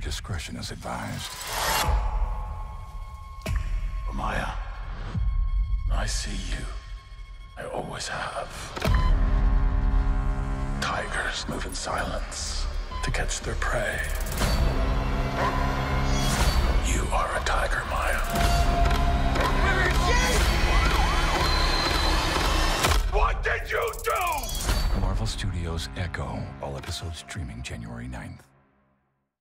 Viewer discretion is advised. Amaya, I see you. I always have. Tigers move in silence to catch their prey. You are a tiger, Maya. What did you do? Marvel Studios Echo. All episodes streaming January 9th.